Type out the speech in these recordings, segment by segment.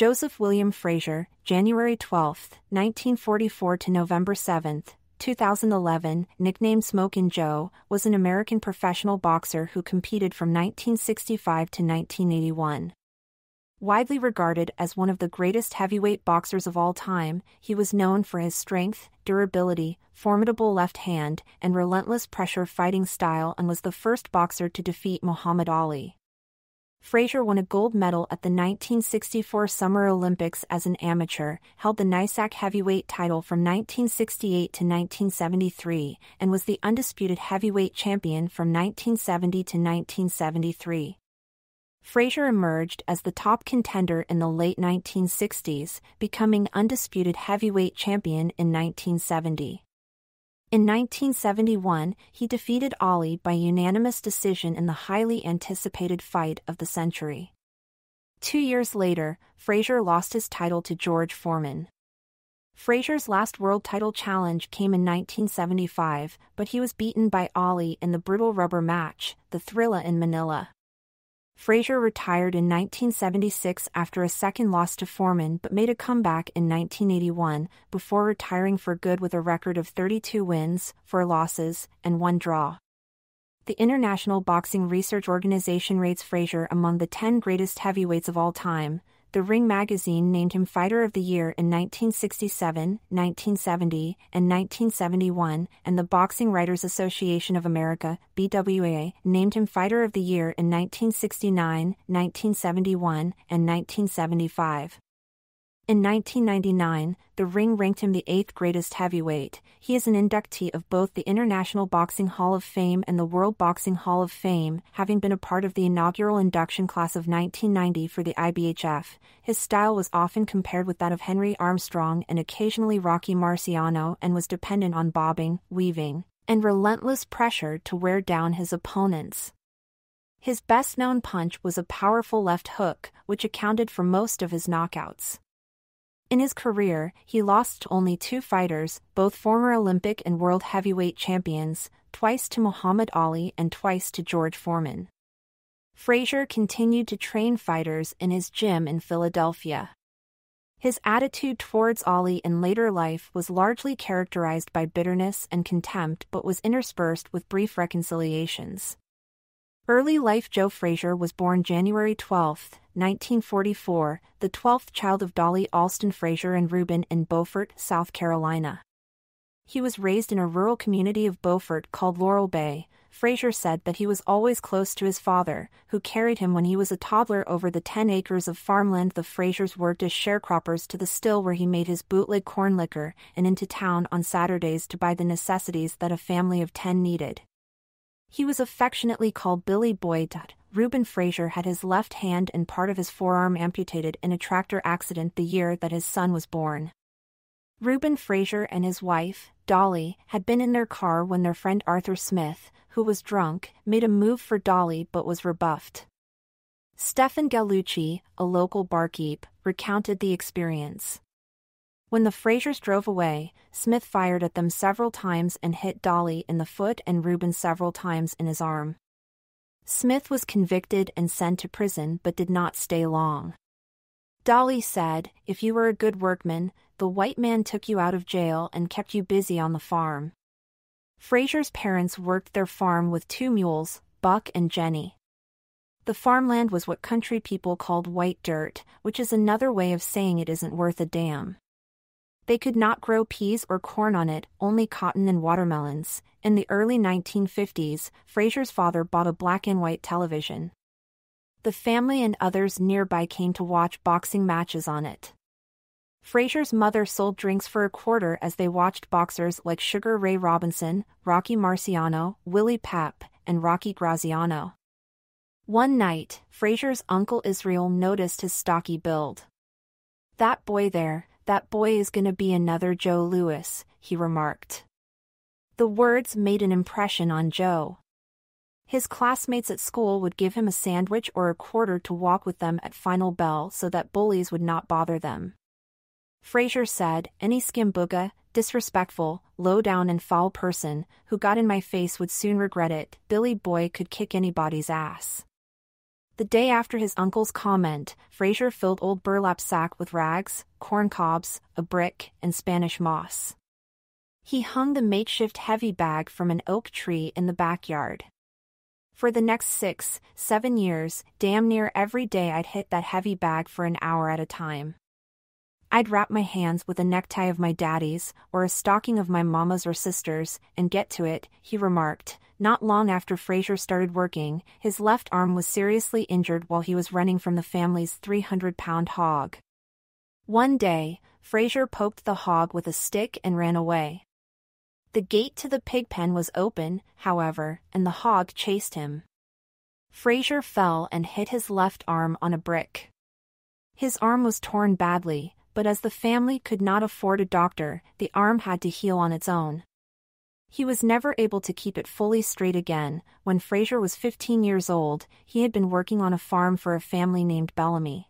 Joseph William Frazier, January 12, 1944 to November 7, 2011, nicknamed Smokin' Joe, was an American professional boxer who competed from 1965 to 1981. Widely regarded as one of the greatest heavyweight boxers of all time, he was known for his strength, durability, formidable left hand, and relentless pressure fighting style and was the first boxer to defeat Muhammad Ali. Frazier won a gold medal at the 1964 Summer Olympics as an amateur, held the NYSAC heavyweight title from 1968 to 1973, and was the undisputed heavyweight champion from 1970 to 1973. Frazier emerged as the top contender in the late 1960s, becoming undisputed heavyweight champion in 1970. In 1971, he defeated Ali by unanimous decision in the highly anticipated fight of the century. Two years later, Frazier lost his title to George Foreman. Frazier's last world title challenge came in 1975, but he was beaten by Ali in the brutal rubber match, the Thrilla in Manila. Frazier retired in 1976 after a second loss to Foreman but made a comeback in 1981, before retiring for good with a record of 32 wins, 4 losses, and 1 draw. The International Boxing Research Organization rates Frazier among the 10 greatest heavyweights of all time, the Ring magazine named him Fighter of the Year in 1967, 1970, and 1971, and the Boxing Writers Association of America, BWA, named him Fighter of the Year in 1969, 1971, and 1975. In 1999, The Ring ranked him the eighth greatest heavyweight. He is an inductee of both the International Boxing Hall of Fame and the World Boxing Hall of Fame, having been a part of the inaugural induction class of 1990 for the IBHF. His style was often compared with that of Henry Armstrong and occasionally Rocky Marciano and was dependent on bobbing, weaving, and relentless pressure to wear down his opponents. His best known punch was a powerful left hook, which accounted for most of his knockouts. In his career, he lost only two fighters, both former Olympic and world heavyweight champions, twice to Muhammad Ali and twice to George Foreman. Frazier continued to train fighters in his gym in Philadelphia. His attitude towards Ali in later life was largely characterized by bitterness and contempt but was interspersed with brief reconciliations. Early life Joe Frazier was born January 12, 1944, the 12th child of Dolly Alston Frazier and Reuben in Beaufort, South Carolina. He was raised in a rural community of Beaufort called Laurel Bay. Frazier said that he was always close to his father, who carried him when he was a toddler over the 10 acres of farmland the Fraziers worked as sharecroppers to the still where he made his bootleg corn liquor and into town on Saturdays to buy the necessities that a family of 10 needed. He was affectionately called Billy Boy. Reuben Frazier had his left hand and part of his forearm amputated in a tractor accident the year that his son was born. Reuben Frazier and his wife, Dolly, had been in their car when their friend Arthur Smith, who was drunk, made a move for Dolly but was rebuffed. Stefan Gallucci, a local barkeep, recounted the experience. When the Fraziers drove away, Smith fired at them several times and hit Dolly in the foot and Reuben several times in his arm. Smith was convicted and sent to prison but did not stay long. Dolly said, If you were a good workman, the white man took you out of jail and kept you busy on the farm. Frazier's parents worked their farm with two mules, Buck and Jenny. The farmland was what country people called white dirt, which is another way of saying it isn't worth a damn. They could not grow peas or corn on it, only cotton and watermelons. In the early 1950s, Frazier's father bought a black and white television. The family and others nearby came to watch boxing matches on it. Frazier's mother sold drinks for a quarter as they watched boxers like Sugar Ray Robinson, Rocky Marciano, Willie Pep, and Rocky Graziano. One night, Frazier's uncle Israel noticed his stocky build. That boy there, that boy is gonna be another Joe Louis, he remarked. The words made an impression on Joe. His classmates at school would give him a sandwich or a quarter to walk with them at final bell so that bullies would not bother them. Frazier said, any skimbuga, disrespectful, low-down and foul person, who got in my face would soon regret it, Billy Boy could kick anybody's ass. The day after his uncle's comment, Frazier filled old burlap sack with rags, corn cobs, a brick, and Spanish moss. He hung the makeshift heavy bag from an oak tree in the backyard. For the next six, seven years, damn near every day I'd hit that heavy bag for an hour at a time. I'd wrap my hands with a necktie of my daddy's, or a stocking of my mama's or sister's, and get to it, he remarked, not long after Frazier started working, his left arm was seriously injured while he was running from the family's 300 pound hog. One day, Frazier poked the hog with a stick and ran away. The gate to the pig pen was open, however, and the hog chased him. Frazier fell and hit his left arm on a brick. His arm was torn badly, but as the family could not afford a doctor, the arm had to heal on its own. He was never able to keep it fully straight again. When Frazier was 15 years old, he had been working on a farm for a family named Bellamy.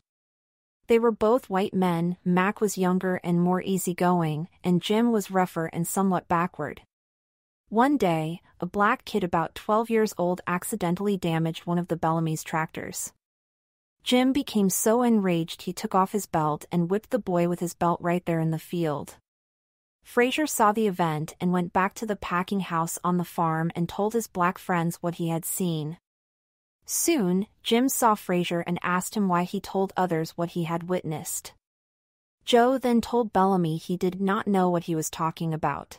They were both white men, Mac was younger and more easygoing, and Jim was rougher and somewhat backward. One day, a black kid about 12 years old accidentally damaged one of the Bellamy's tractors. Jim became so enraged he took off his belt and whipped the boy with his belt right there in the field. Frazier saw the event and went back to the packing house on the farm and told his black friends what he had seen. Soon, Jim saw Frazier and asked him why he told others what he had witnessed. Joe then told Bellamy he did not know what he was talking about.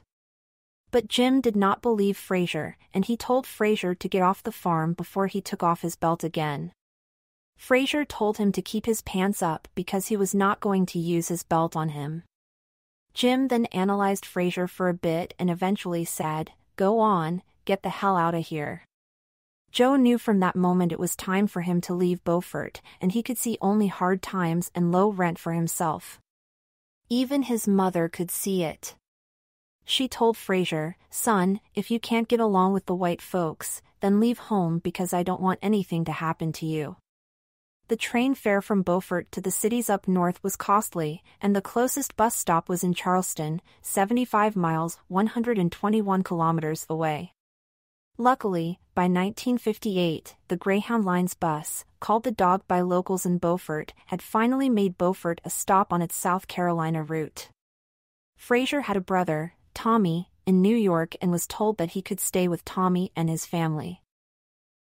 But Jim did not believe Frazier, and he told Frazier to get off the farm before he took off his belt again. Frazier told him to keep his pants up because he was not going to use his belt on him. Jim then analyzed Frazier for a bit and eventually said, Go on, get the hell out of here. Joe knew from that moment it was time for him to leave Beaufort, and he could see only hard times and low rent for himself. Even his mother could see it. She told Frazier, Son, if you can't get along with the white folks, then leave home because I don't want anything to happen to you. The train fare from Beaufort to the cities up north was costly, and the closest bus stop was in Charleston, 75 miles 121 kilometers away. Luckily, by 1958, the Greyhound Line's bus, called the Dog by locals in Beaufort, had finally made Beaufort a stop on its South Carolina route. Frazier had a brother, Tommy, in New York and was told that he could stay with Tommy and his family.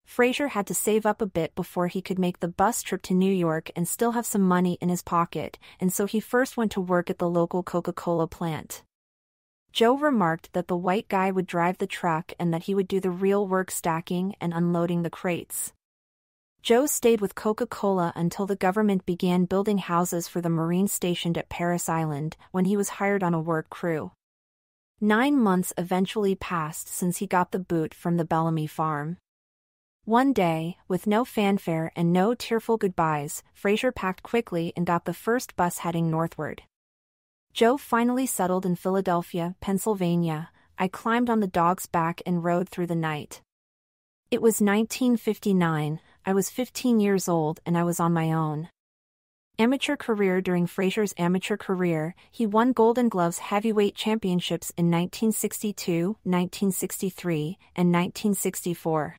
Frazier had to save up a bit before he could make the bus trip to New York and still have some money in his pocket, and so he first went to work at the local Coca-Cola plant. Joe remarked that the white guy would drive the truck and that he would do the real work stacking and unloading the crates. Joe stayed with Coca-Cola until the government began building houses for the Marines stationed at Parris Island, when he was hired on a work crew. Nine months eventually passed since he got the boot from the Bellamy farm. One day, with no fanfare and no tearful goodbyes, Frazier packed quickly and got the first bus heading northward. Joe finally settled in Philadelphia, Pennsylvania. I climbed on the dog's back and rode through the night. It was 1959, I was 15 years old and I was on my own. Amateur career During Frazier's amateur career, he won Golden Gloves heavyweight championships in 1962, 1963, and 1964.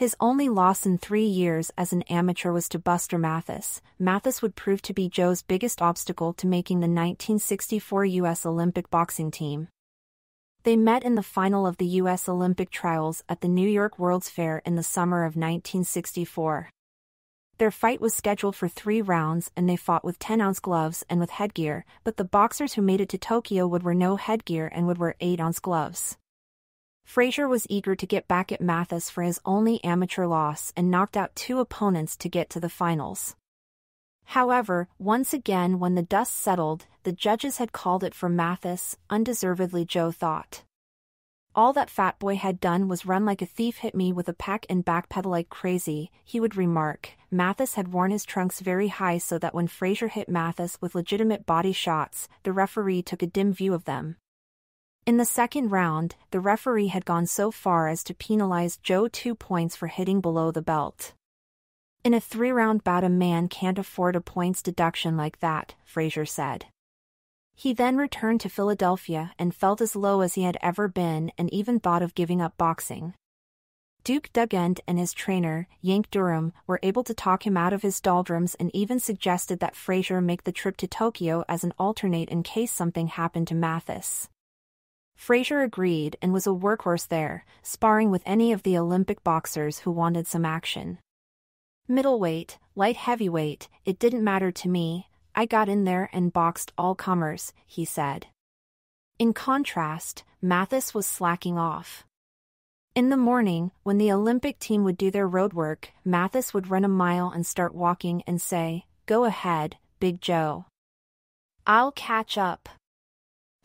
His only loss in three years as an amateur was to Buster Mathis. Mathis would prove to be Joe's biggest obstacle to making the 1964 U.S. Olympic boxing team. They met in the final of the U.S. Olympic trials at the New York World's Fair in the summer of 1964. Their fight was scheduled for three rounds and they fought with 10 ounce gloves and with headgear, but the boxers who made it to Tokyo would wear no headgear and would wear 8 ounce gloves. Frazier was eager to get back at Mathis for his only amateur loss and knocked out two opponents to get to the finals. However, once again when the dust settled, the judges had called it for Mathis, undeservedly Joe thought. All that fat boy had done was run like a thief hit me with a pack and backpedal like crazy, he would remark. Mathis had worn his trunks very high so that when Frazier hit Mathis with legitimate body shots, the referee took a dim view of them, in the second round, the referee had gone so far as to penalize Joe two points for hitting below the belt. In a three-round bout a man can't afford a points deduction like that, Frazier said. He then returned to Philadelphia and felt as low as he had ever been and even thought of giving up boxing. Duke Dugend and his trainer, Yank Durham, were able to talk him out of his doldrums and even suggested that Frazier make the trip to Tokyo as an alternate in case something happened to Mathis. Frazier agreed and was a workhorse there, sparring with any of the Olympic boxers who wanted some action. Middleweight, light heavyweight, it didn't matter to me, I got in there and boxed all comers, he said. In contrast, Mathis was slacking off. In the morning, when the Olympic team would do their road work, Mathis would run a mile and start walking and say, Go ahead, Big Joe. I'll catch up.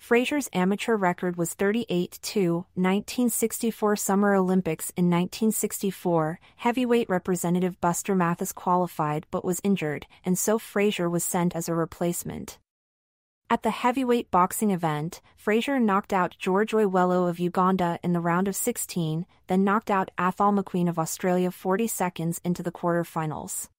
Frazier's amateur record was 38 2, 1964 Summer Olympics in 1964. Heavyweight representative Buster Mathis qualified but was injured, and so Frazier was sent as a replacement. At the heavyweight boxing event, Frazier knocked out George Oywello of Uganda in the round of 16, then knocked out Athol McQueen of Australia 40 seconds into the quarterfinals.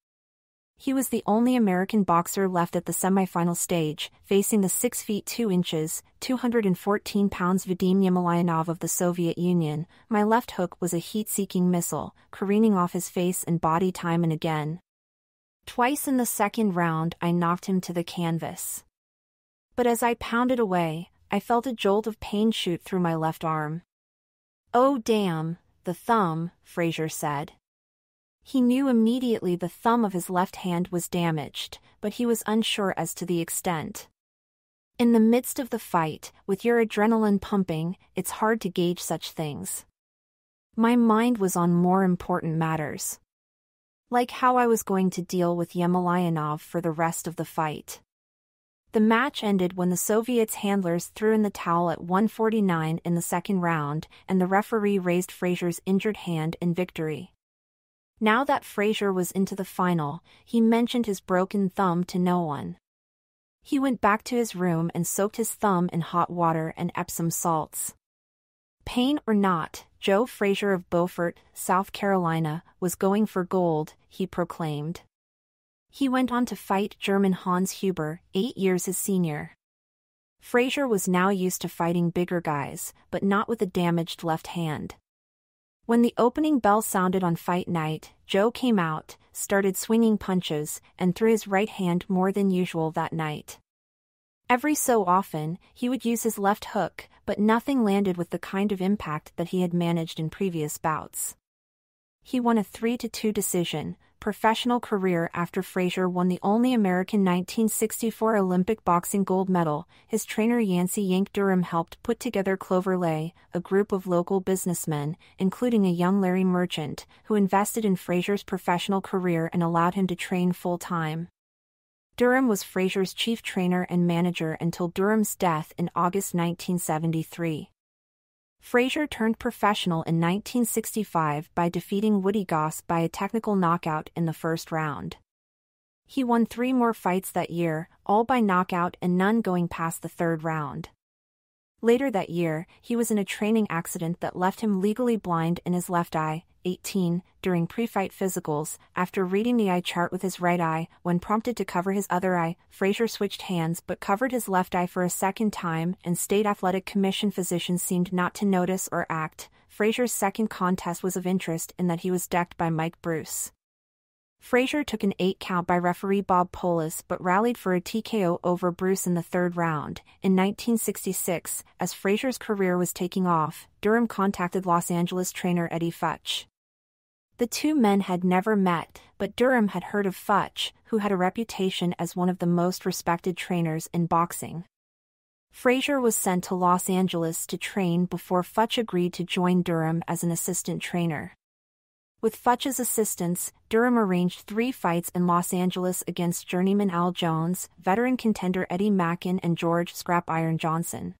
He was the only American boxer left at the semifinal stage, facing the 6 feet 2 inches, 214 pounds Vadim Yemelyanov of the Soviet Union. My left hook was a heat-seeking missile, careening off his face and body time and again. Twice in the second round I knocked him to the canvas but as I pounded away, I felt a jolt of pain shoot through my left arm. Oh damn, the thumb, Frazier said. He knew immediately the thumb of his left hand was damaged, but he was unsure as to the extent. In the midst of the fight, with your adrenaline pumping, it's hard to gauge such things. My mind was on more important matters. Like how I was going to deal with Yemelyanov for the rest of the fight. The match ended when the Soviets' handlers threw in the towel at 149 in the second round, and the referee raised Frazier's injured hand in victory. Now that Frazier was into the final, he mentioned his broken thumb to no one. He went back to his room and soaked his thumb in hot water and Epsom salts. Pain or not, Joe Frazier of Beaufort, South Carolina, was going for gold, he proclaimed. He went on to fight German Hans Huber, eight years his senior. Frazier was now used to fighting bigger guys, but not with a damaged left hand. When the opening bell sounded on fight night, Joe came out, started swinging punches, and threw his right hand more than usual that night. Every so often, he would use his left hook, but nothing landed with the kind of impact that he had managed in previous bouts. He won a 3 to 2 decision, professional career after Frazier won the only American 1964 Olympic boxing gold medal, his trainer Yancey Yank Durham helped put together Cloverlay, a group of local businessmen, including a young Larry Merchant, who invested in Frazier's professional career and allowed him to train full-time. Durham was Frazier's chief trainer and manager until Durham's death in August 1973. Frazier turned professional in 1965 by defeating Woody Goss by a technical knockout in the first round. He won three more fights that year, all by knockout and none going past the third round. Later that year, he was in a training accident that left him legally blind in his left eye, 18, during pre-fight physicals, after reading the eye chart with his right eye, when prompted to cover his other eye, Frazier switched hands but covered his left eye for a second time and state athletic commission physicians seemed not to notice or act. Frazier's second contest was of interest in that he was decked by Mike Bruce. Frazier took an 8 count by referee Bob Polis but rallied for a TKO over Bruce in the third round. In 1966, as Frazier's career was taking off, Durham contacted Los Angeles trainer Eddie Futch. The two men had never met, but Durham had heard of Futch, who had a reputation as one of the most respected trainers in boxing. Frazier was sent to Los Angeles to train before Futch agreed to join Durham as an assistant trainer. With Futch's assistance, Durham arranged three fights in Los Angeles against journeyman Al Jones, veteran contender Eddie Machen and George Scrap Iron Johnson.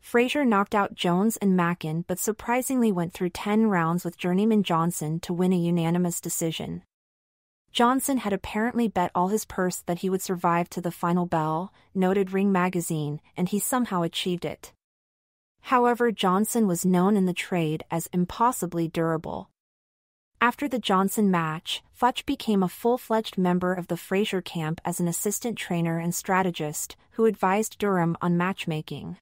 Frazier knocked out Jones and Machen but surprisingly went through 10 rounds with journeyman Johnson to win a unanimous decision. Johnson had apparently bet all his purse that he would survive to the final bell, noted Ring magazine, and he somehow achieved it. However Johnson was known in the trade as impossibly durable. After the Johnson match, Futch became a full-fledged member of the Frazier camp as an assistant trainer and strategist, who advised Durham on matchmaking.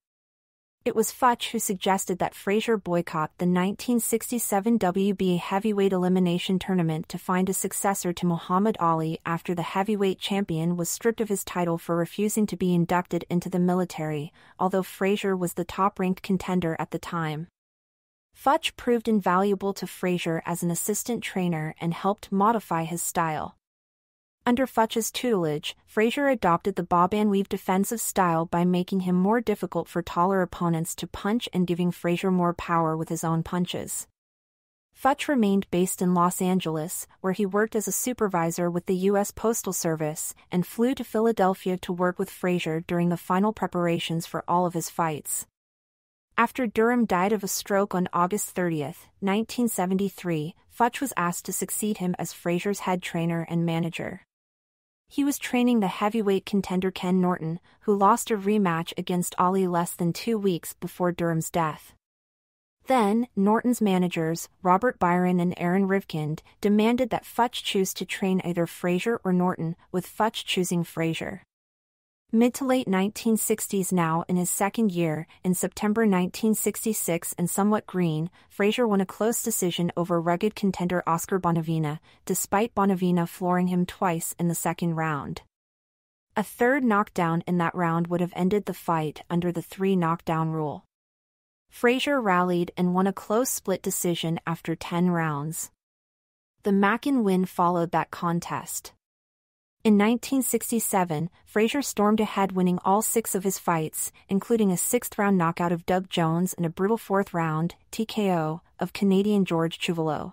It was Futch who suggested that Frazier boycott the 1967 WBA heavyweight elimination tournament to find a successor to Muhammad Ali after the heavyweight champion was stripped of his title for refusing to be inducted into the military, although Frazier was the top-ranked contender at the time. Futch proved invaluable to Frazier as an assistant trainer and helped modify his style. Under Futch's tutelage, Frazier adopted the bob and weave defensive style by making him more difficult for taller opponents to punch and giving Frazier more power with his own punches. Futch remained based in Los Angeles, where he worked as a supervisor with the U.S. Postal Service, and flew to Philadelphia to work with Frazier during the final preparations for all of his fights. After Durham died of a stroke on August 30, 1973, Futch was asked to succeed him as Frazier's head trainer and manager. He was training the heavyweight contender Ken Norton, who lost a rematch against Ali less than two weeks before Durham's death. Then, Norton's managers, Robert Biron and Aaron Rivkind, demanded that Futch choose to train either Frazier or Norton, with Futch choosing Frazier. Mid to late 1960s now in his second year, in September 1966 and somewhat green, Frazier won a close decision over rugged contender Oscar Bonavena, despite Bonavena flooring him twice in the second round. A third knockdown in that round would have ended the fight under the three knockdown rule. Frazier rallied and won a close split decision after 10 rounds. The Machen win followed that contest. In 1967, Frazier stormed ahead winning all six of his fights, including a sixth-round knockout of Doug Jones and a brutal fourth-round, TKO, of Canadian George Chuvalo.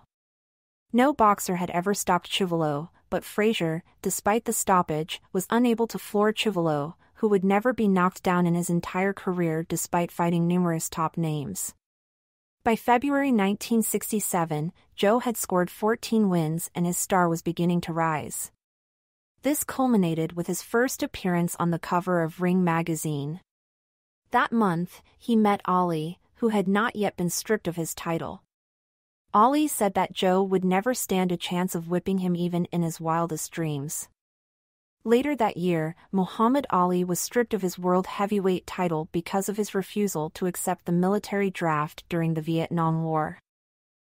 No boxer had ever stopped Chuvalo, but Frazier, despite the stoppage, was unable to floor Chuvalo, who would never be knocked down in his entire career despite fighting numerous top names. By February 1967, Joe had scored 14 wins and his star was beginning to rise. This culminated with his first appearance on the cover of Ring magazine. That month, he met Ali, who had not yet been stripped of his title. Ali said that Joe would never stand a chance of whipping him even in his wildest dreams. Later that year, Muhammad Ali was stripped of his world heavyweight title because of his refusal to accept the military draft during the Vietnam War.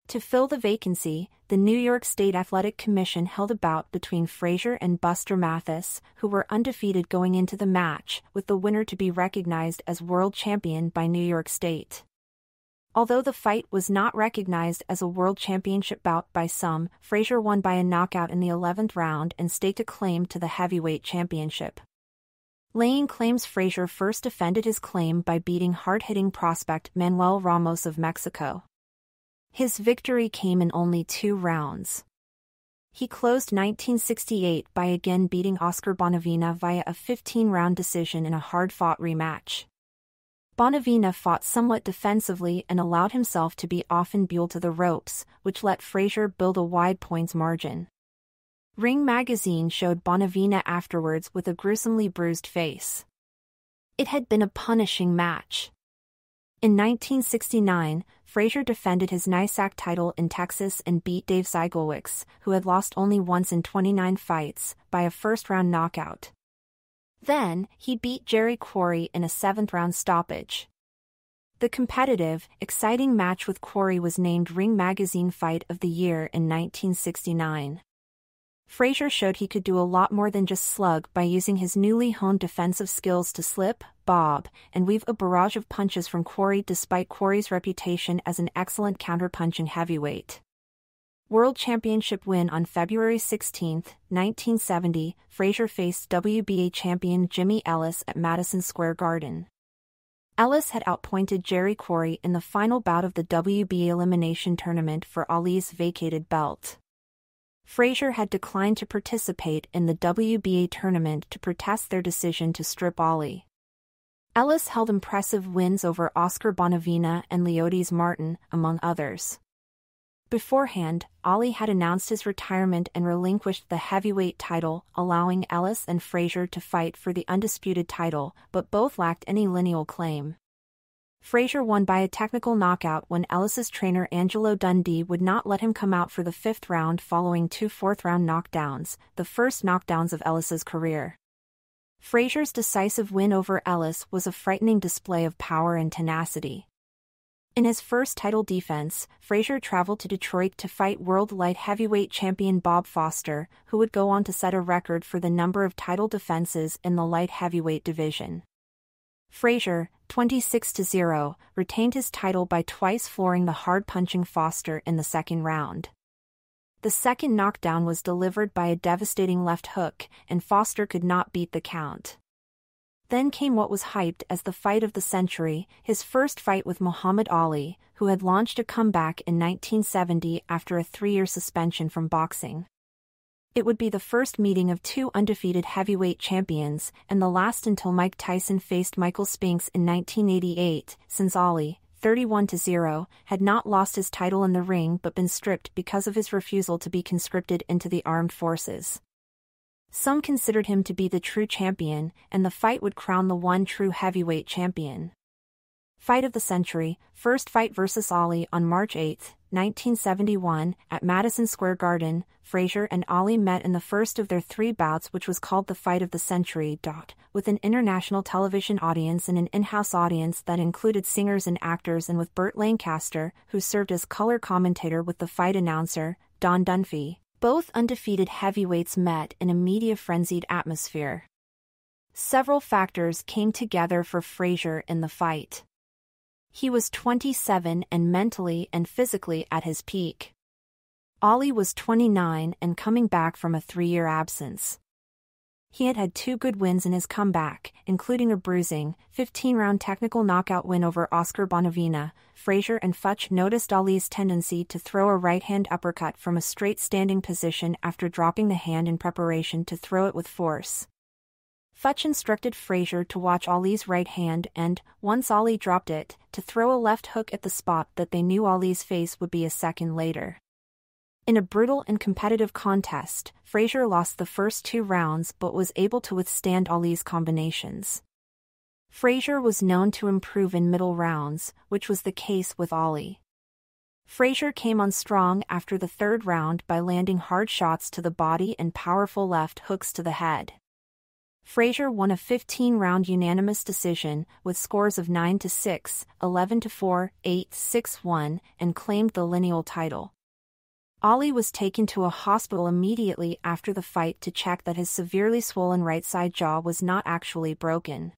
To fill the vacancy, the New York State Athletic Commission held a bout between Frazier and Buster Mathis, who were undefeated going into the match, with the winner to be recognized as world champion by New York State. Although the fight was not recognized as a world championship bout by some, Frazier won by a knockout in the 11th round and staked a claim to the heavyweight championship. Lane claims Frazier first defended his claim by beating hard-hitting prospect Manuel Ramos of Mexico. His victory came in only two rounds. He closed 1968 by again beating Oscar Bonavena via a 15-round decision in a hard-fought rematch. Bonavena fought somewhat defensively and allowed himself to be often buelled to the ropes, which let Frazier build a wide points margin. Ring magazine showed Bonavena afterwards with a gruesomely bruised face. It had been a punishing match. In 1969, Frazier defended his NYSAC title in Texas and beat Dave Zyglowicz, who had lost only once in 29 fights, by a first-round knockout. Then, he beat Jerry Quarry in a seventh-round stoppage. The competitive, exciting match with Quarry was named Ring Magazine Fight of the Year in 1969. Frazier showed he could do a lot more than just slug by using his newly honed defensive skills to slip, bob, and weave a barrage of punches from Quarry despite Quarry's reputation as an excellent counterpunching heavyweight. World Championship win on February 16, 1970, Frazier faced WBA champion Jimmy Ellis at Madison Square Garden. Ellis had outpointed Jerry Quarry in the final bout of the WBA elimination tournament for Ali's vacated belt. Frazier had declined to participate in the WBA tournament to protest their decision to strip Ali. Ellis held impressive wins over Oscar Bonavena and Leotis Martin, among others. Beforehand, Ali had announced his retirement and relinquished the heavyweight title, allowing Ellis and Frazier to fight for the undisputed title, but both lacked any lineal claim. Frazier won by a technical knockout when Ellis's trainer Angelo Dundee would not let him come out for the fifth round following two fourth-round knockdowns, the first knockdowns of Ellis's career. Frazier's decisive win over Ellis was a frightening display of power and tenacity. In his first title defense, Frazier traveled to Detroit to fight world light heavyweight champion Bob Foster, who would go on to set a record for the number of title defenses in the light heavyweight division. Frazier, 26-0, retained his title by twice flooring the hard-punching Foster in the second round. The second knockdown was delivered by a devastating left hook, and Foster could not beat the count. Then came what was hyped as the fight of the century, his first fight with Muhammad Ali, who had launched a comeback in 1970 after a three-year suspension from boxing. It would be the first meeting of two undefeated heavyweight champions, and the last until Mike Tyson faced Michael Spinks in 1988, since Ali, 31-0, had not lost his title in the ring but been stripped because of his refusal to be conscripted into the armed forces. Some considered him to be the true champion, and the fight would crown the one true heavyweight champion. Fight of the Century, first fight versus Ali on March 8, 1971, at Madison Square Garden, Frazier and Ali met in the first of their three bouts which was called the Fight of the Century. With an international television audience and an in-house audience that included singers and actors and with Burt Lancaster, who served as color commentator with the fight announcer, Don Dunphy. Both undefeated heavyweights met in a media-frenzied atmosphere. Several factors came together for Frazier in the fight. He was 27 and mentally and physically at his peak. Ali was 29 and coming back from a three-year absence. He had had two good wins in his comeback, including a bruising, 15-round technical knockout win over Oscar Bonavena. Frazier and Futch noticed Ali's tendency to throw a right-hand uppercut from a straight standing position after dropping the hand in preparation to throw it with force. Futch instructed Frazier to watch Ali's right hand and, once Ali dropped it, to throw a left hook at the spot that they knew Ali's face would be a second later. In a brutal and competitive contest, Frazier lost the first two rounds but was able to withstand Ali's combinations. Frazier was known to improve in middle rounds, which was the case with Ali. Frazier came on strong after the third round by landing hard shots to the body and powerful left hooks to the head. Frazier won a 15-round unanimous decision with scores of 9 to 6, 11 to 4, 8 6 1 and claimed the lineal title. Ali was taken to a hospital immediately after the fight to check that his severely swollen right side jaw was not actually broken.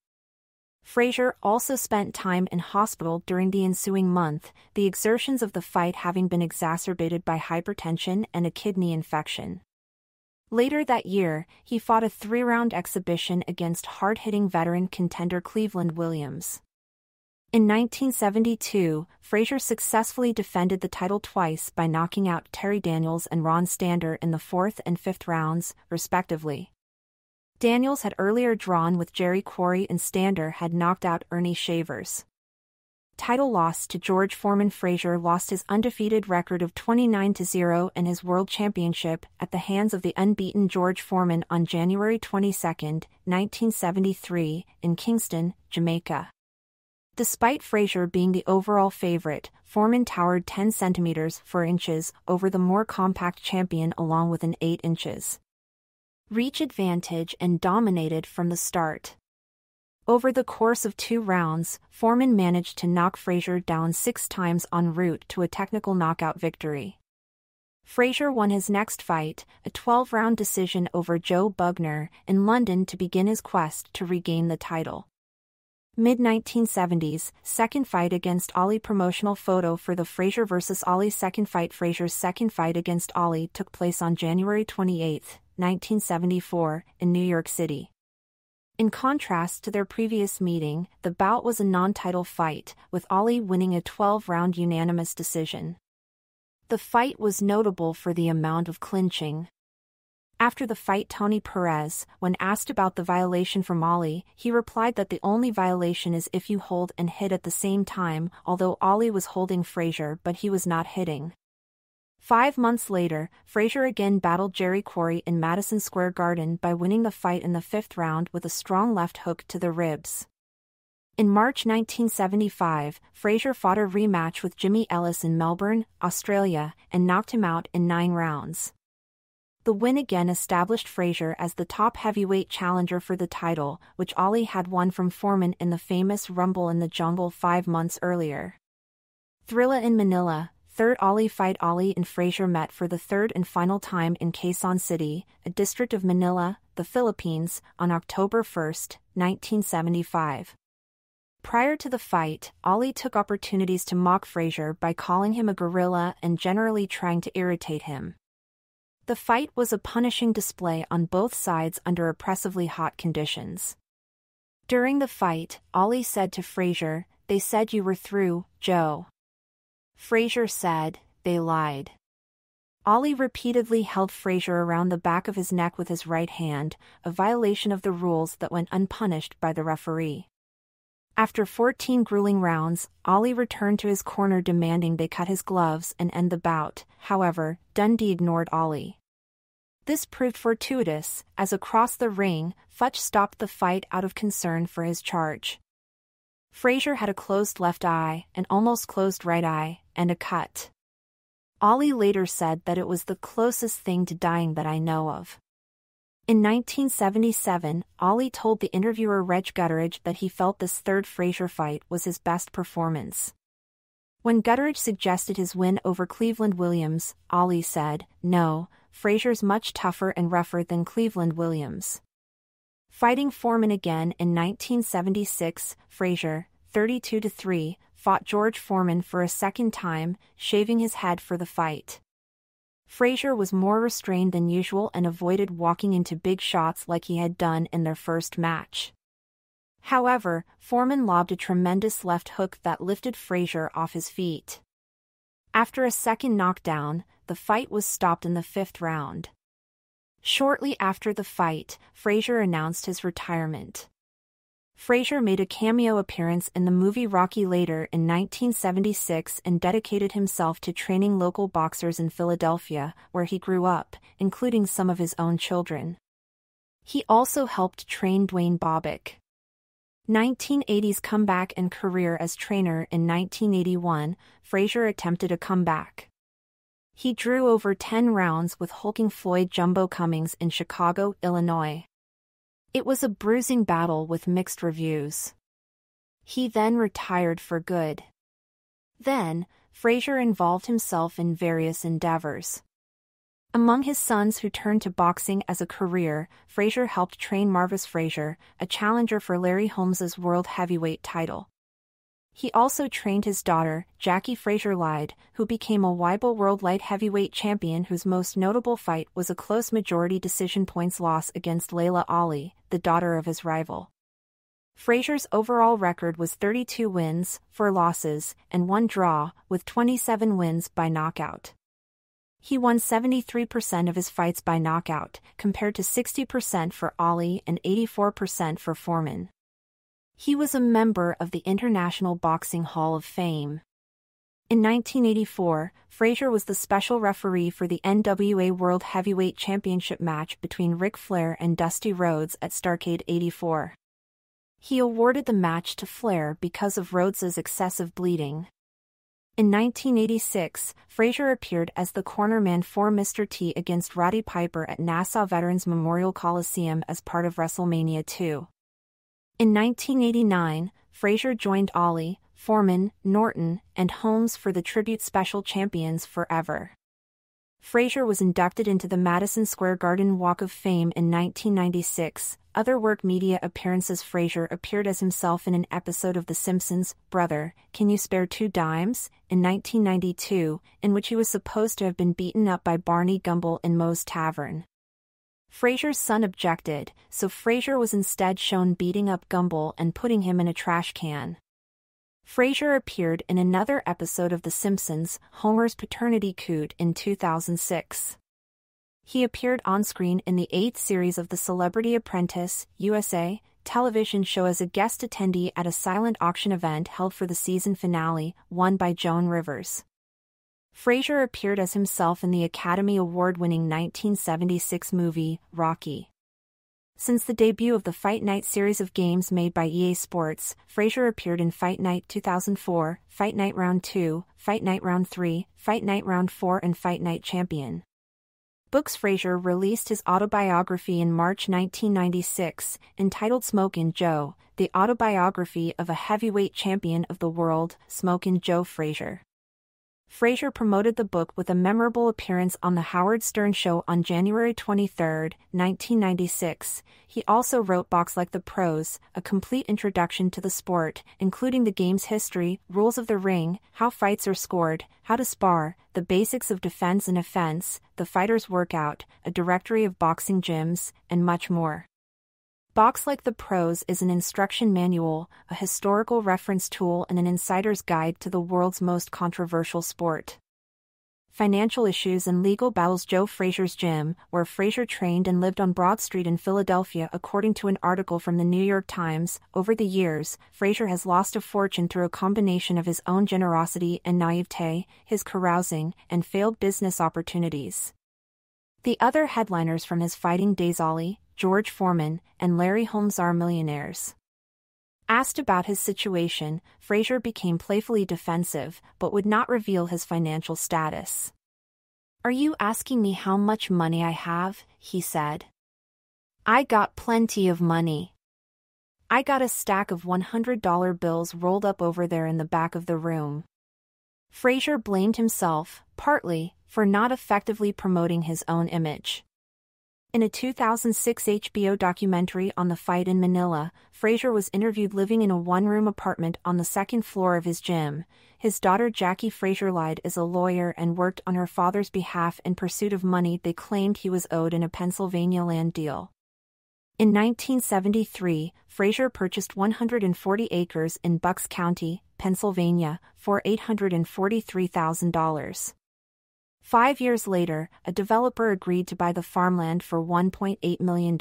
Frazier also spent time in hospital during the ensuing month, the exertions of the fight having been exacerbated by hypertension and a kidney infection. Later that year, he fought a three-round exhibition against hard-hitting veteran contender Cleveland Williams. In 1972, Frazier successfully defended the title twice by knocking out Terry Daniels and Ron Stander in the fourth and fifth rounds, respectively. Daniels had earlier drawn with Jerry Quarry and Stander had knocked out Ernie Shavers. Title loss to George Foreman Frazier lost his undefeated record of 29-0 and his world championship at the hands of the unbeaten George Foreman on January 22, 1973, in Kingston, Jamaica. Despite Frazier being the overall favorite, Foreman towered 10 centimeters 4 inches over the more compact champion along with an 8 inches reach advantage and dominated from the start. Over the course of two rounds, Foreman managed to knock Frazier down six times en route to a technical knockout victory. Frazier won his next fight, a 12-round decision over Joe Bugner, in London to begin his quest to regain the title. Mid-1970s, second fight against Ali promotional photo for the Frazier vs. Ali second fight Frazier's second fight against Ali took place on January 28, 1974, in New York City. In contrast to their previous meeting, the bout was a non-title fight, with Ali winning a 12-round unanimous decision. The fight was notable for the amount of clinching, after the fight Tony Perez, when asked about the violation from Ali, he replied that the only violation is if you hold and hit at the same time, although Ali was holding Frazier but he was not hitting. Five months later, Frazier again battled Jerry Quarry in Madison Square Garden by winning the fight in the fifth round with a strong left hook to the ribs. In March 1975, Frazier fought a rematch with Jimmy Ellis in Melbourne, Australia, and knocked him out in nine rounds. The win again established Frazier as the top heavyweight challenger for the title, which Ali had won from Foreman in the famous Rumble in the Jungle five months earlier. Thrilla in Manila, third Ali fight Ali and Frazier met for the third and final time in Quezon City, a district of Manila, the Philippines, on October 1, 1975. Prior to the fight, Ali took opportunities to mock Frazier by calling him a gorilla and generally trying to irritate him. The fight was a punishing display on both sides under oppressively hot conditions. During the fight, Ali said to Frazier, They said you were through, Joe. Frazier said, They lied. Ali repeatedly held Frazier around the back of his neck with his right hand, a violation of the rules that went unpunished by the referee. After 14 grueling rounds, Ali returned to his corner demanding they cut his gloves and end the bout, however, Dundee ignored Ali. This proved fortuitous, as across the ring, Futch stopped the fight out of concern for his charge. Frazier had a closed left eye, an almost closed right eye, and a cut. Ali later said that it was the closest thing to dying that I know of. In 1977, Ali told the interviewer Reg Gutteridge that he felt this third Frazier fight was his best performance. When Gutteridge suggested his win over Cleveland Williams, Ali said, No, Frazier's much tougher and rougher than Cleveland Williams. Fighting Foreman again in 1976, Frazier, 32 3, fought George Foreman for a second time, shaving his head for the fight. Frazier was more restrained than usual and avoided walking into big shots like he had done in their first match. However, Foreman lobbed a tremendous left hook that lifted Frazier off his feet. After a second knockdown, the fight was stopped in the fifth round. Shortly after the fight, Frazier announced his retirement. Frazier made a cameo appearance in the movie Rocky later in 1976 and dedicated himself to training local boxers in Philadelphia, where he grew up, including some of his own children. He also helped train Duane Bobick. 1980s comeback and career as trainer in 1981, Frazier attempted a comeback. He drew over 10 rounds with hulking Floyd Jumbo Cummings in Chicago, Illinois. It was a bruising battle with mixed reviews. He then retired for good. Then, Frazier involved himself in various endeavors. Among his sons who turned to boxing as a career, Frazier helped train Marvis Frazier, a challenger for Larry Holmes's world heavyweight title. He also trained his daughter, Jackie Frazier Lyde, who became a WIBO World Light Heavyweight Champion whose most notable fight was a close majority decision points loss against Laila Ali, the daughter of his rival. Frazier's overall record was 32 wins, 4 losses, and 1 draw, with 27 wins by knockout. He won 73% of his fights by knockout, compared to 60% for Ali and 84% for Foreman. He was a member of the International Boxing Hall of Fame. In 1984, Frazier was the special referee for the NWA World Heavyweight Championship match between Ric Flair and Dusty Rhodes at Starcade 84. He awarded the match to Flair because of Rhodes's excessive bleeding. In 1986, Frazier appeared as the cornerman for Mr. T against Roddy Piper at Nassau Veterans Memorial Coliseum as part of WrestleMania 2. In 1989, Frazier joined Ali, Foreman, Norton, and Holmes for the tribute special Champions Forever. Frazier was inducted into the Madison Square Garden Walk of Fame in 1996. Other work media appearances Frazier appeared as himself in an episode of The Simpsons, Brother, Can You Spare Two Dimes? in 1992, in which he was supposed to have been beaten up by Barney Gumble in Moe's Tavern. Frazier's son objected, so Frazier was instead shown beating up Gumble and putting him in a trash can. Frazier appeared in another episode of The Simpsons, Homer's Paternity Coot in 2006. He appeared on screen in the eighth series of The Celebrity Apprentice, USA, television show as a guest attendee at a silent auction event held for the season finale, won by Joan Rivers. Frazier appeared as himself in the Academy Award-winning 1976 movie, Rocky. Since the debut of the Fight Night series of games made by EA Sports, Frazier appeared in Fight Night 2004, Fight Night Round 2, Fight Night Round 3, Fight Night Round 4 and Fight Night Champion. Books Frazier released his autobiography in March 1996, entitled Smokin' Joe, the autobiography of a heavyweight champion of the world, Smokin' Joe Frazier. Frazier promoted the book with a memorable appearance on The Howard Stern Show on January 23, 1996. He also wrote Box Like the Pros, a complete introduction to the sport, including the game's history, rules of the ring, how fights are scored, how to spar, the basics of defense and offense, the fighter's workout, a directory of boxing gyms, and much more. Box Like the Pros is an instruction manual, a historical reference tool, and an insider's guide to the world's most controversial sport. Financial issues and legal battles Joe Frazier's gym, where Frazier trained and lived on Broad Street in Philadelphia, according to an article from the New York Times. Over the years, Frazier has lost a fortune through a combination of his own generosity and naivete, his carousing, and failed business opportunities. The other headliners from his fighting days Ali, George Foreman, and Larry Holmes are millionaires. Asked about his situation, Frazier became playfully defensive, but would not reveal his financial status. Are you asking me how much money I have? he said. I got plenty of money. I got a stack of $100 bills rolled up over there in the back of the room. Frazier blamed himself, partly, for not effectively promoting his own image. In a 2006 HBO documentary on the fight in Manila, Frazier was interviewed living in a one-room apartment on the second floor of his gym. His daughter Jackie Frazier Lyde is a lawyer and worked on her father's behalf in pursuit of money they claimed he was owed in a Pennsylvania land deal. In 1973, Frazier purchased 140 acres in Bucks County, Pennsylvania, for $843,000. Five years later, a developer agreed to buy the farmland for $1.8 million.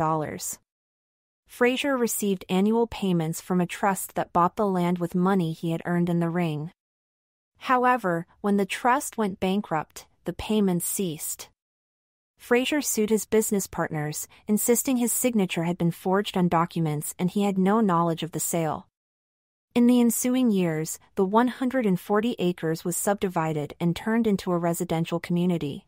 Frazier received annual payments from a trust that bought the land with money he had earned in the ring. However, when the trust went bankrupt, the payments ceased. Frazier sued his business partners, insisting his signature had been forged on documents and he had no knowledge of the sale. In the ensuing years, the 140 acres was subdivided and turned into a residential community.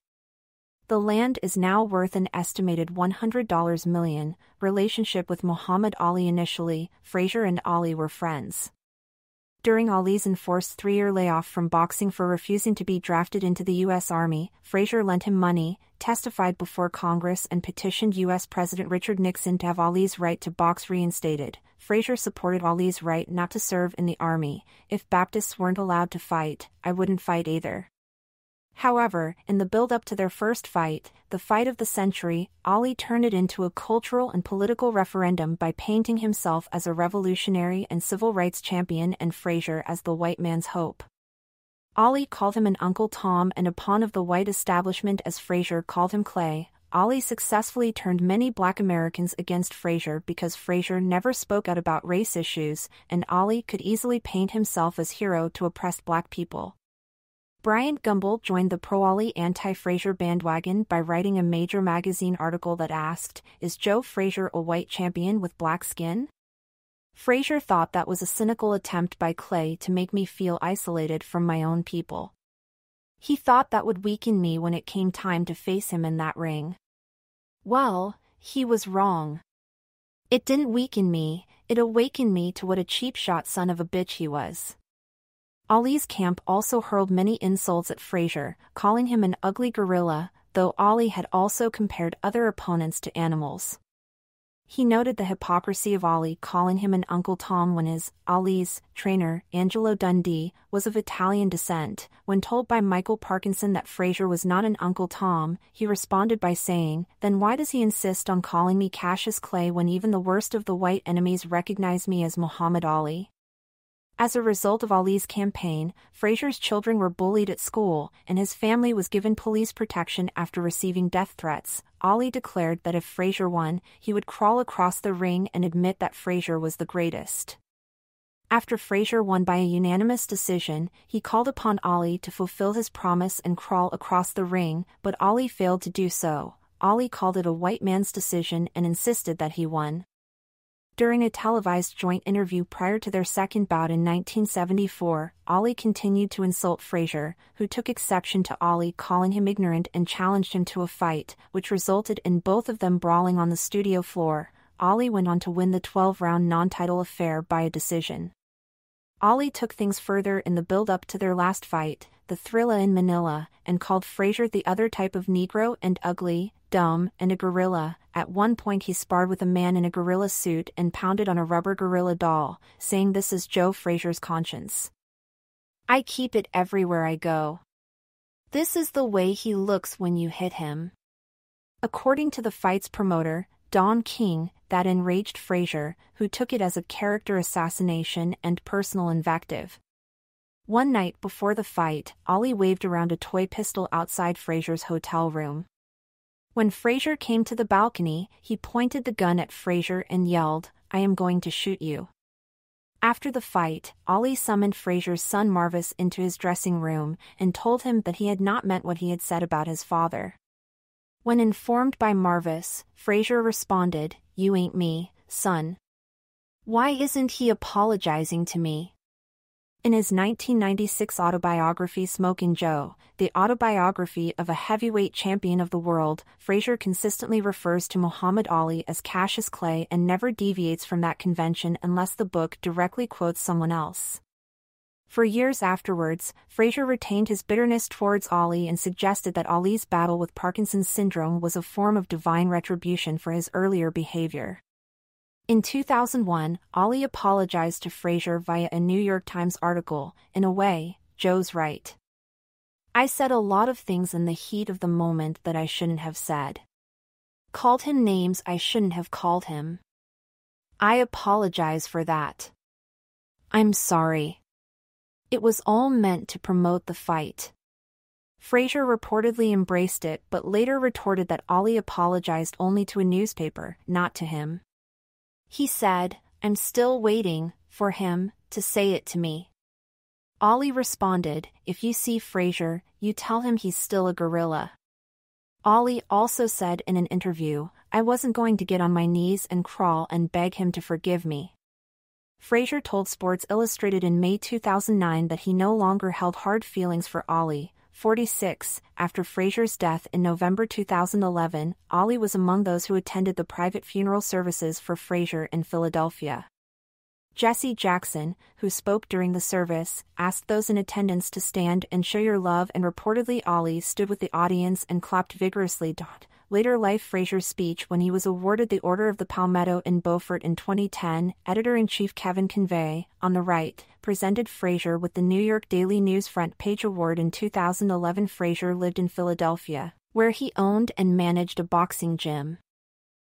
The land is now worth an estimated $100 million. Relationship with Muhammad Ali Initially, Frazier and Ali were friends. During Ali's enforced three-year layoff from boxing for refusing to be drafted into the U.S. Army, Frazier lent him money, testified before Congress and petitioned U.S. President Richard Nixon to have Ali's right to box reinstated. Frazier supported Ali's right not to serve in the Army. If Baptists weren't allowed to fight, I wouldn't fight either. However, in the build-up to their first fight, the fight of the century, Ali turned it into a cultural and political referendum by painting himself as a revolutionary and civil rights champion and Frazier as the white man's hope. Ali called him an Uncle Tom and a pawn of the white establishment as Frazier called him Clay. Ali successfully turned many black Americans against Frazier because Frazier never spoke out about race issues, and Ali could easily paint himself as hero to oppressed black people. Bryant Gumbel joined the pro-Ali anti-Frazier bandwagon by writing a major magazine article that asked, Is Joe Frazier a white champion with black skin? Frazier thought that was a cynical attempt by Clay to make me feel isolated from my own people. He thought that would weaken me when it came time to face him in that ring. Well, he was wrong. It didn't weaken me, it awakened me to what a cheap shot son of a bitch he was. Ali's camp also hurled many insults at Frazier, calling him an ugly gorilla, though Ali had also compared other opponents to animals. He noted the hypocrisy of Ali calling him an Uncle Tom when his, Ali's, trainer, Angelo Dundee, was of Italian descent. When told by Michael Parkinson that Frazier was not an Uncle Tom, he responded by saying, Then why does he insist on calling me Cassius Clay when even the worst of the white enemies recognize me as Muhammad Ali? As a result of Ali's campaign, Frazier's children were bullied at school, and his family was given police protection after receiving death threats. Ali declared that if Frazier won, he would crawl across the ring and admit that Frazier was the greatest. After Frazier won by a unanimous decision, he called upon Ali to fulfill his promise and crawl across the ring, but Ali failed to do so. Ali called it a white man's decision and insisted that he won. During a televised joint interview prior to their second bout in 1974, Ali continued to insult Frazier, who took exception to Ali calling him ignorant and challenged him to a fight, which resulted in both of them brawling on the studio floor. Ali went on to win the 12-round non-title affair by a decision. Ali took things further in the build-up to their last fight, the Thrilla in Manila, and called Frazier the other type of Negro and ugly, dumb, and a gorilla. At one point he sparred with a man in a gorilla suit and pounded on a rubber gorilla doll, saying this is Joe Frazier's conscience. I keep it everywhere I go. This is the way he looks when you hit him. According to the fight's promoter, Don King, that enraged Frazier, who took it as a character assassination and personal invective. One night before the fight, Ali waved around a toy pistol outside Frazier's hotel room. When Frazier came to the balcony, he pointed the gun at Frazier and yelled, I am going to shoot you. After the fight, Ali summoned Frazier's son Marvis into his dressing room and told him that he had not meant what he had said about his father. When informed by Marvis, Frazier responded, You ain't me, son. Why isn't he apologizing to me? In his 1996 autobiography Smokin' Joe, the autobiography of a heavyweight champion of the world, Frazier consistently refers to Muhammad Ali as Cassius Clay and never deviates from that convention unless the book directly quotes someone else. For years afterwards, Frazier retained his bitterness towards Ali and suggested that Ali's battle with Parkinson's syndrome was a form of divine retribution for his earlier behavior. In 2001, Ali apologized to Frazier via a New York Times article, in a way, Joe's right. I said a lot of things in the heat of the moment that I shouldn't have said. Called him names I shouldn't have called him. I apologize for that. I'm sorry. It was all meant to promote the fight. Frazier reportedly embraced it but later retorted that Ali apologized only to a newspaper, not to him. He said, I'm still waiting for him to say it to me. Ali responded, If you see Frazier, you tell him he's still a gorilla. Ali also said in an interview, I wasn't going to get on my knees and crawl and beg him to forgive me. Frazier told Sports Illustrated in May 2009 that he no longer held hard feelings for Ali, 46. After Frazier's death in November 2011, Ali was among those who attended the private funeral services for Frazier in Philadelphia. Jesse Jackson, who spoke during the service, asked those in attendance to stand and show your love and reportedly Ali stood with the audience and clapped vigorously later life Frazier's speech when he was awarded the Order of the Palmetto in Beaufort in 2010, editor-in-chief Kevin Convey, on the right, presented Frazier with the New York Daily News Front Page Award in 2011 Frazier lived in Philadelphia, where he owned and managed a boxing gym.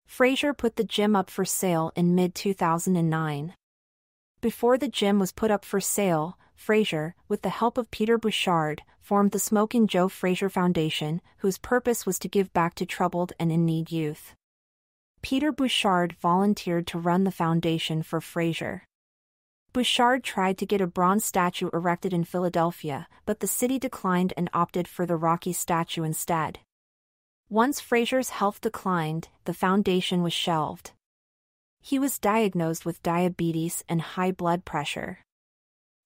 Frazier put the gym up for sale in mid-2009. Before the gym was put up for sale, Frazier, with the help of Peter Bouchard, formed the Smokin' Joe Frazier Foundation, whose purpose was to give back to troubled and in-need youth. Peter Bouchard volunteered to run the foundation for Frazier. Bouchard tried to get a bronze statue erected in Philadelphia, but the city declined and opted for the Rocky statue instead. Once Frazier's health declined, the foundation was shelved. He was diagnosed with diabetes and high blood pressure.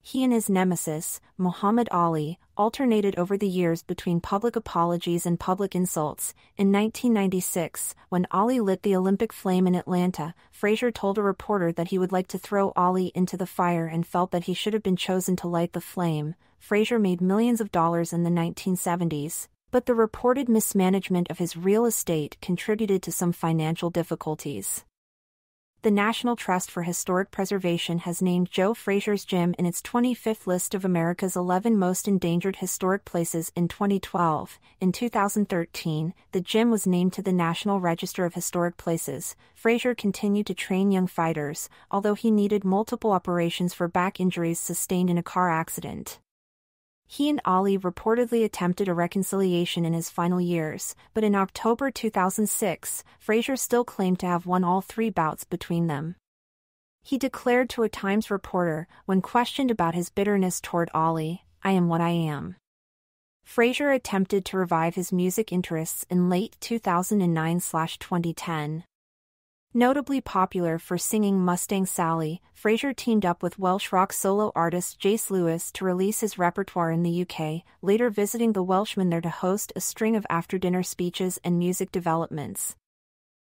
He and his nemesis, Muhammad Ali, alternated over the years between public apologies and public insults. In 1996, when Ali lit the Olympic flame in Atlanta, Frazier told a reporter that he would like to throw Ali into the fire and felt that he should have been chosen to light the flame. Frazier made millions of dollars in the 1970s, but the reported mismanagement of his real estate contributed to some financial difficulties the National Trust for Historic Preservation has named Joe Frazier's Gym in its 25th list of America's 11 most endangered historic places in 2012. In 2013, the gym was named to the National Register of Historic Places. Frazier continued to train young fighters, although he needed multiple operations for back injuries sustained in a car accident. He and Ali reportedly attempted a reconciliation in his final years, but in October 2006, Frazier still claimed to have won all three bouts between them. He declared to a Times reporter, when questioned about his bitterness toward Ali, I am what I am. Frazier attempted to revive his music interests in late 2009-2010. Notably popular for singing Mustang Sally, Frazier teamed up with Welsh rock solo artist Jayce Lewis to release his repertoire in the UK, later visiting the Welshman there to host a string of after-dinner speeches and music developments.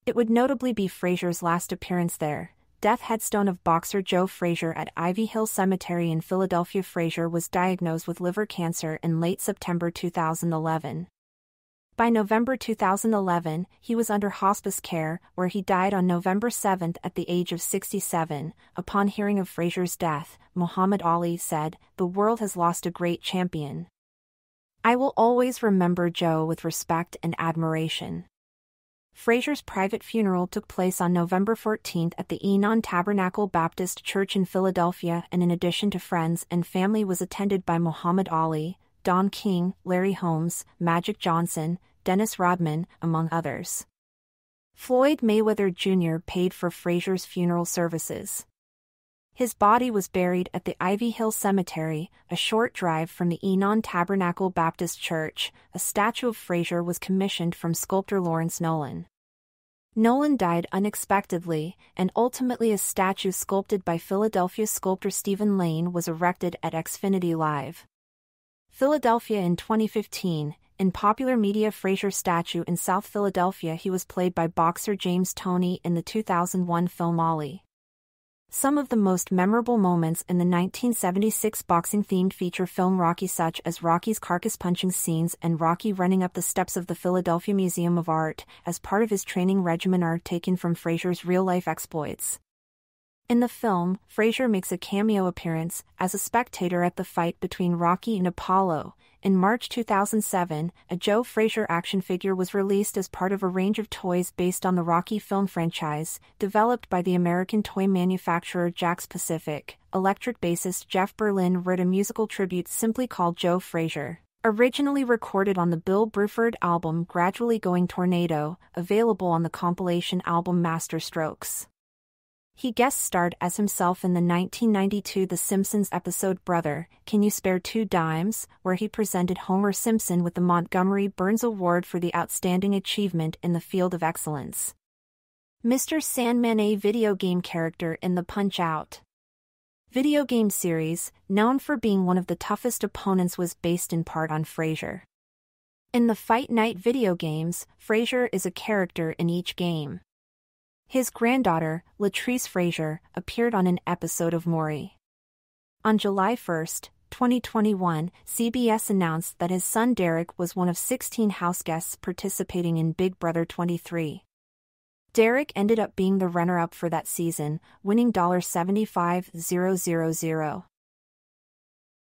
It would notably be Frazier's last appearance there. Death headstone of boxer Joe Frazier at Ivy Hill Cemetery in Philadelphia Frazier was diagnosed with liver cancer in late September 2011. By November 2011, he was under hospice care, where he died on November 7 at the age of 67. Upon hearing of Frazier's death, Muhammad Ali said, The world has lost a great champion. I will always remember Joe with respect and admiration. Frazier's private funeral took place on November 14 at the Enon Tabernacle Baptist Church in Philadelphia and in addition to friends and family was attended by Muhammad Ali, Don King, Larry Holmes, Magic Johnson, Dennis Rodman, among others. Floyd Mayweather Jr. paid for Frazier's funeral services. His body was buried at the Ivy Hill Cemetery, a short drive from the Enon Tabernacle Baptist Church. A statue of Frazier was commissioned from sculptor Lawrence Nolan. Nolan died unexpectedly, and ultimately a statue sculpted by Philadelphia sculptor Stephen Lane was erected at Xfinity Live. Philadelphia in 2015, in popular media Frazier statue in South Philadelphia he was played by boxer James Toney in the 2001 film Ali. Some of the most memorable moments in the 1976 boxing-themed feature film Rocky such as Rocky's carcass punching scenes and Rocky running up the steps of the Philadelphia Museum of Art as part of his training regimen are taken from Frazier's real-life exploits. In the film, Frazier makes a cameo appearance as a spectator at the fight between Rocky and Apollo. In March 2007, a Joe Frazier action figure was released as part of a range of toys based on the Rocky film franchise, developed by the American toy manufacturer Jakks Pacific. Electric bassist Jeff Berlin wrote a musical tribute simply called Joe Frazier. Originally recorded on the Bill Bruford album Gradually Going Tornado, available on the compilation album Master Strokes. He guest starred as himself in the 1992 The Simpsons episode Brother, Can You Spare Two Dimes, where he presented Homer Simpson with the Montgomery Burns Award for the Outstanding Achievement in the Field of Excellence. Mr. Sandman a video game character in the Punch-Out! video game series, known for being one of the toughest opponents was based in part on Frazier. In the Fight Night video games, Frazier is a character in each game. His granddaughter, Latrice Frazier, appeared on an episode of Maury. On July 1, 2021, CBS announced that his son Derek was one of 16 house guests participating in Big Brother 23. Derek ended up being the runner-up for that season, winning $75,000.